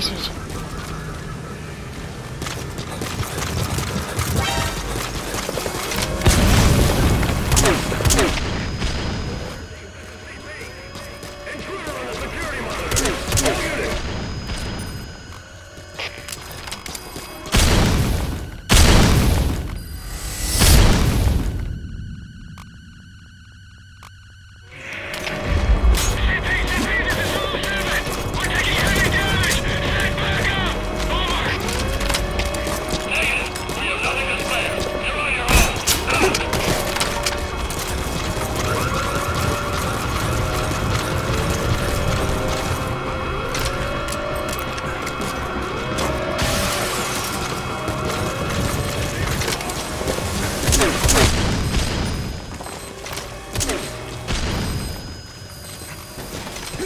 Stated.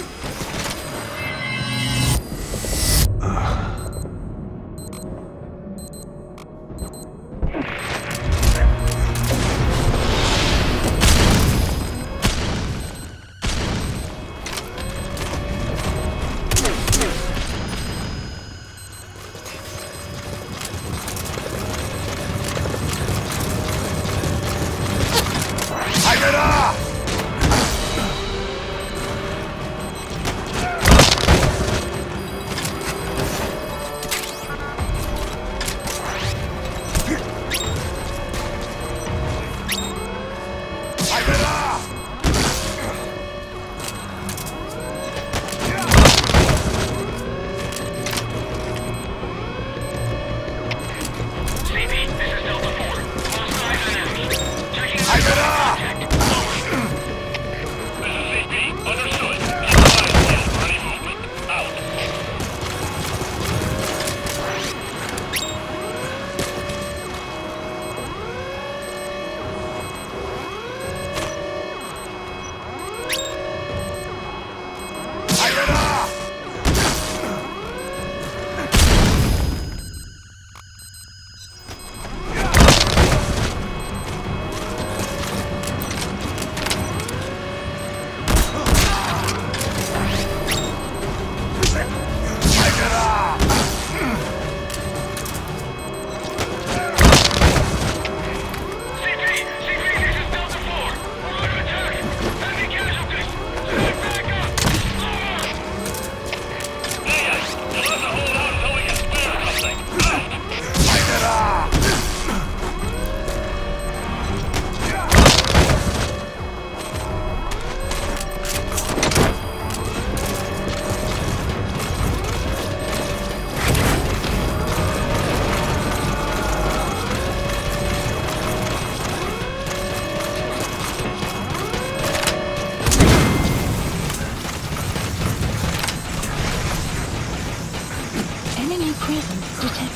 Huh?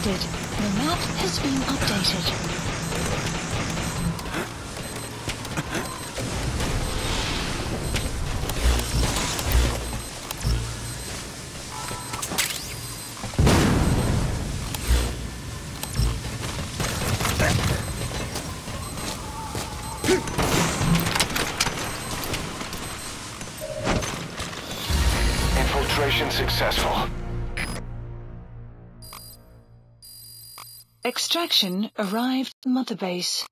The map has been updated. Infiltration successful. Extraction arrived Mother Base.